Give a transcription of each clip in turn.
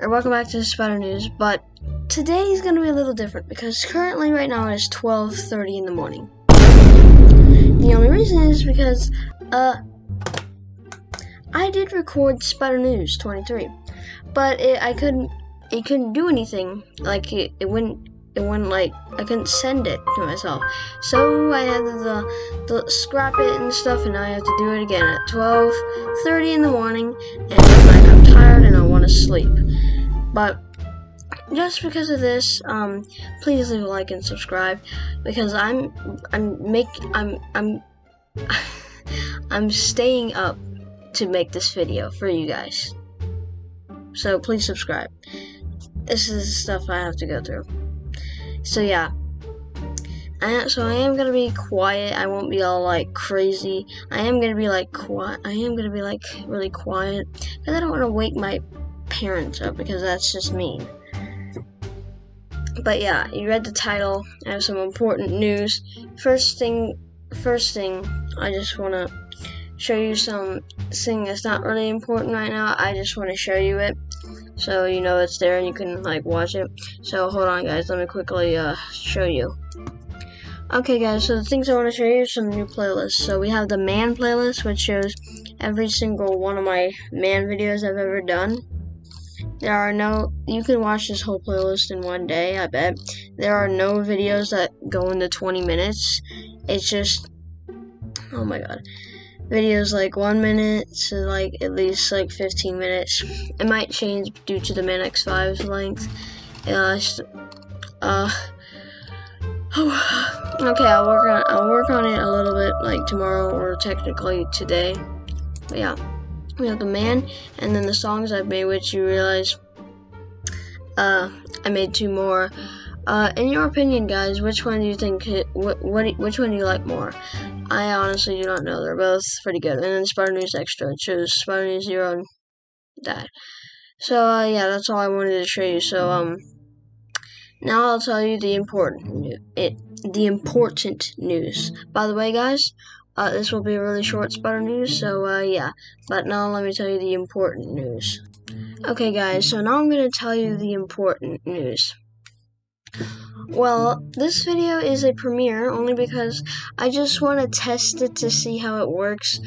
or welcome back to the Spider News. But today is going to be a little different because currently, right now, it is 12:30 in the morning. The only reason is because, uh, I did record Spider News 23, but it, I couldn't, it couldn't do anything. Like it, it wouldn't, it wouldn't like I couldn't send it to myself. So I had to, to scrap it and stuff, and now I have to do it again at 12:30 in the morning, and I'm tired and I want to sleep. But just because of this, um, please leave a like and subscribe because I'm I'm make I'm I'm I'm staying up to make this video for you guys. So please subscribe. This is stuff I have to go through. So yeah. I, so I am gonna be quiet. I won't be all like crazy. I am gonna be like quiet. I am gonna be like really quiet because I don't want to wake my parents up because that's just mean. But yeah, you read the title. I have some important news. First thing, first thing, I just want to show you some thing that's not really important right now. I just want to show you it so you know it's there and you can like watch it. So hold on, guys. Let me quickly uh, show you. Okay, guys. So the things I want to show you some new playlists. So we have the man playlist, which shows every single one of my man videos I've ever done. There are no, you can watch this whole playlist in one day, I bet. There are no videos that go into 20 minutes. It's just, oh my god. Videos like one minute to like at least like 15 minutes. It might change due to the Man X5's length. Uh, uh, oh, okay, I'll work on, I'll work on it a little bit like tomorrow or technically today. But yeah we have the man and then the songs I've made, which you realize uh, I made two more. Uh, in your opinion, guys, which one do you think? What, which one do you like more? I honestly do not know. They're both pretty good. And then Spider News Extra shows Spider News Zero and that. So uh, yeah, that's all I wanted to show you. So um, now I'll tell you the important it the important news. By the way, guys, uh, this will be a really short Spider News, so uh, yeah. But now let me tell you the important news. Okay, guys, so now I'm going to tell you the important news. Well, this video is a premiere only because I just want to test it to see how it works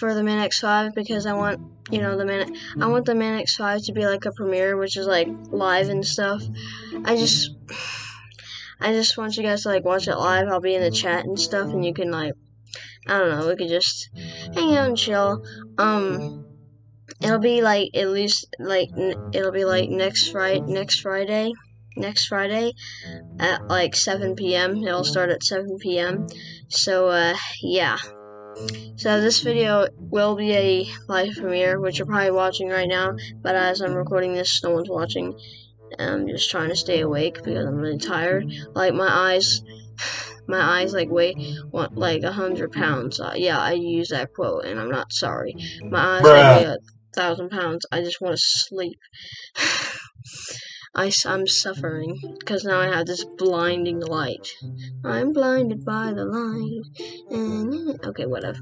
for the Man X5 because I want, you know, the Man I want the Man X5 to be like a premiere, which is like live and stuff. I just I just want you guys to like watch it live. I'll be in the chat and stuff and you can like I don't know, we could just hang out and chill. Um, it'll be like at least like it'll be like next Friday, next Friday, next Friday at like 7 p.m. It'll start at 7 p.m. So uh, yeah. So this video will be a live premiere, which you're probably watching right now. But as I'm recording this, no one's watching. I'm just trying to stay awake because I'm really tired. Like my eyes my eyes like weigh like a hundred pounds. Uh, yeah, I use that quote, and I'm not sorry. My eyes like, weigh a thousand pounds. I just want to sleep. I, I'm suffering because now I have this blinding light. I'm blinded by the light. And, okay, whatever.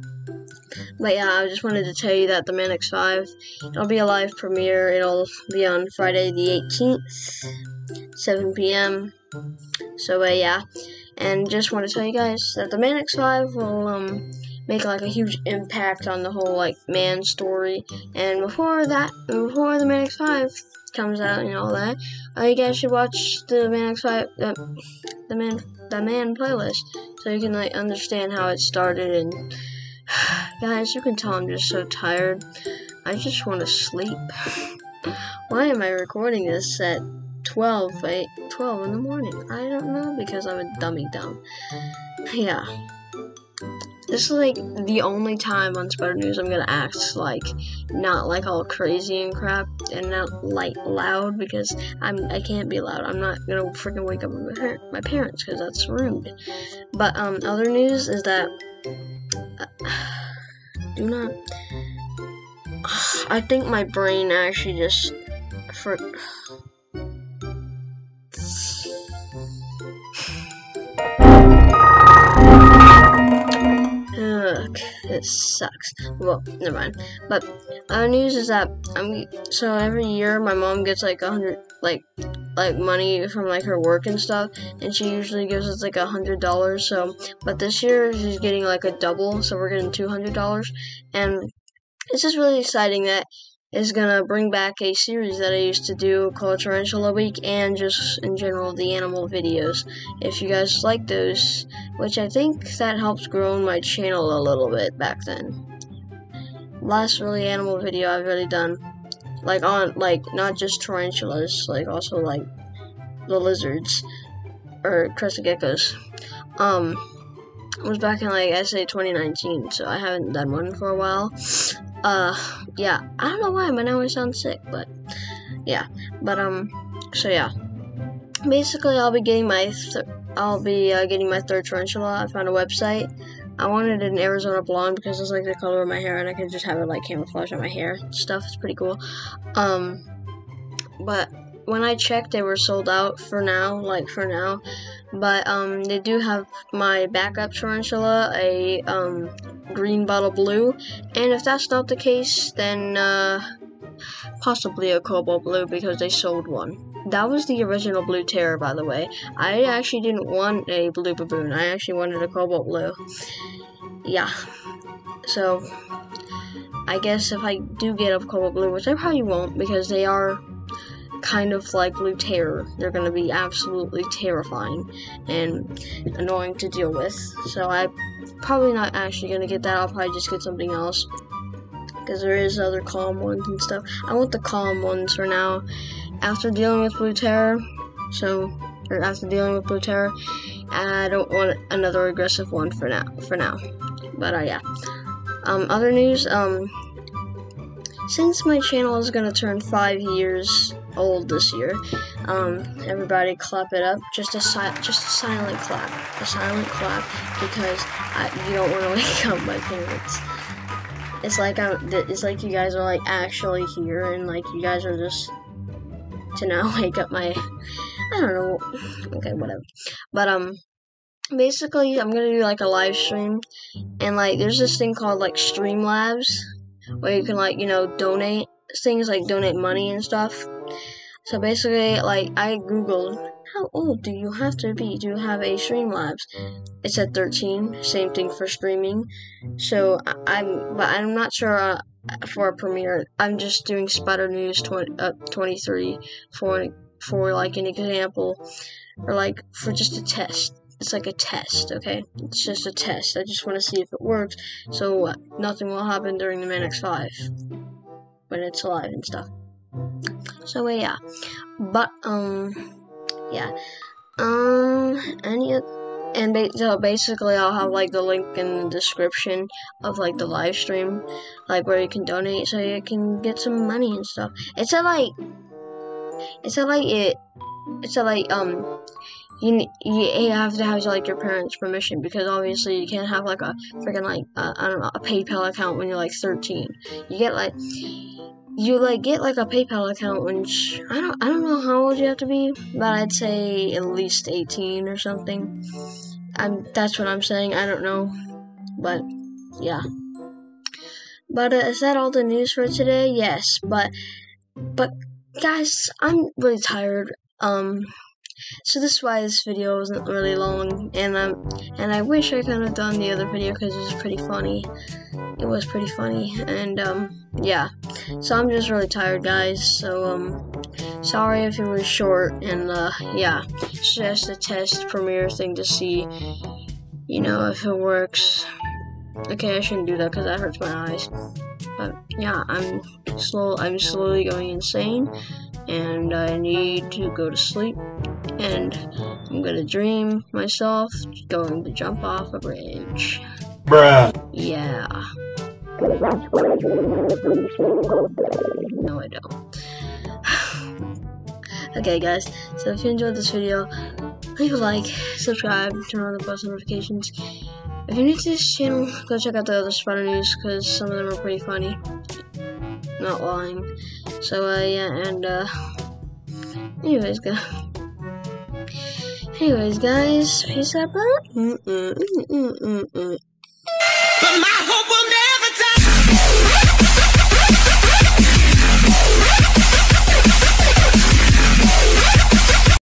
But yeah, I just wanted to tell you that the Man X5, it'll be a live premiere. It'll be on Friday the 18th, 7 p.m. So uh, yeah, and just want to tell you guys that the Man X5 will um, make like a huge impact on the whole like man story. And before that, before the Man X5 comes out and all that, uh, you guys should watch the Man X5, uh, the man, the man playlist, so you can like understand how it started. And guys, you can tell I'm just so tired. I just want to sleep. Why am I recording this at 12, 8, 12 in the morning. I don't know because I'm a dummy dumb. Yeah. This is like the only time on Spider News I'm gonna act like not like all crazy and crap and not like loud because I'm I can't be loud. I'm not gonna freaking wake up my, my parents because that's rude. But um, other news is that uh, do not. I think my brain actually just for it sucks. Well, never mind. But other news is that I'm so every year my mom gets like a hundred like like money from like her work and stuff, and she usually gives us like a hundred dollars. So, but this year she's getting like a double, so we're getting two hundred dollars, and it's just really exciting that is gonna bring back a series that I used to do called Tarantula Week and just in general the animal videos. If you guys like those, which I think that helps grow my channel a little bit back then. Last really animal video I've really done, like on like not just tarantulas, like also like the lizards or crested geckos. Um, was back in like I say 2019, so I haven't done one for a while. Uh, yeah, I don't know why, my now sounds sick, but yeah, but um, so yeah, basically I'll be getting my I'll be uh, getting my third tarantula. I found a website. I wanted an Arizona blonde because it's like the color of my hair, and I can just have it like camouflage on my hair stuff. It's pretty cool. Um, but when I checked, they were sold out for now, like for now. But um, they do have my backup tarantula, a um, green bottle blue, and if that's not the case, then uh, possibly a cobalt blue because they sold one. That was the original blue terror, by the way. I actually didn't want a blue baboon. I actually wanted a cobalt blue. Yeah. So, I guess if I do get a cobalt blue, which I probably won't because they are kind of like Blue Terror. They're going to be absolutely terrifying and annoying to deal with. So I'm probably not actually going to get that. I'll probably just get something else. Because there is other calm ones and stuff. I want the calm ones for now. After dealing with Blue Terror, so, or after dealing with Blue Terror, I don't want another aggressive one for now. For now, but uh, yeah. Um, other news. Um, since my channel is gonna turn five years old this year. Um, everybody clap it up. Just a si- just a silent clap. A silent clap because I, you don't want to wake up my parents. It's like I'm, it's like you guys are like actually here and like you guys are just to now wake up my I don't know. Okay, whatever. But um basically I'm gonna do like a live stream and like there's this thing called like Streamlabs where you can like, you know, donate things like donate money and stuff. So basically, like I googled, how old do you have to be to have a Streamlabs? It said 13. Same thing for streaming. So I'm, but I'm not sure uh, for a premiere. I'm just doing Spider News 20, uh, 23 for for like an example, or like for just a test. It's like a test, okay? It's just a test. I just want to see if it works. So uh, nothing will happen during the Man X5 when it's alive and stuff. So yeah, but um, yeah, um, any and ba- so basically I'll have like the link in the description of like the live stream, like where you can donate so you can get some money and stuff. It's a like, it's a like it, it's a like um you you have to have like your parents' permission because obviously you can't have like a freaking like uh, I don't know a PayPal account when you're like 13. You get like you like get like a PayPal account which I don't I don't know how old you have to be, but I'd say at least 18 or something. I'm that's what I'm saying. I don't know, but yeah. But uh, is that all the news for today? Yes, but but guys, I'm really tired. Um so this is why this video wasn't really long, and um, and I wish I could have done the other video because it was pretty funny. It was pretty funny, and um, yeah. So I'm just really tired, guys. So um, sorry if it was short, and uh, yeah, it's just a test premiere thing to see, you know, if it works. Okay, I shouldn't do that because that hurts my eyes. But yeah, I'm slow. I'm slowly going insane, and I need to go to sleep and I'm gonna dream myself going to jump off a bridge. Bruh. Yeah. No, I don't. okay, guys, so if you enjoyed this video, leave a like, subscribe, turn on the post notifications. If you're new to this channel, go check out the other Spider News, because some of them are pretty funny. Not lying. So, uh, yeah, and, uh, anyways, guys. Anyways, guys, peace out. Mm -mm, mm But my hope will never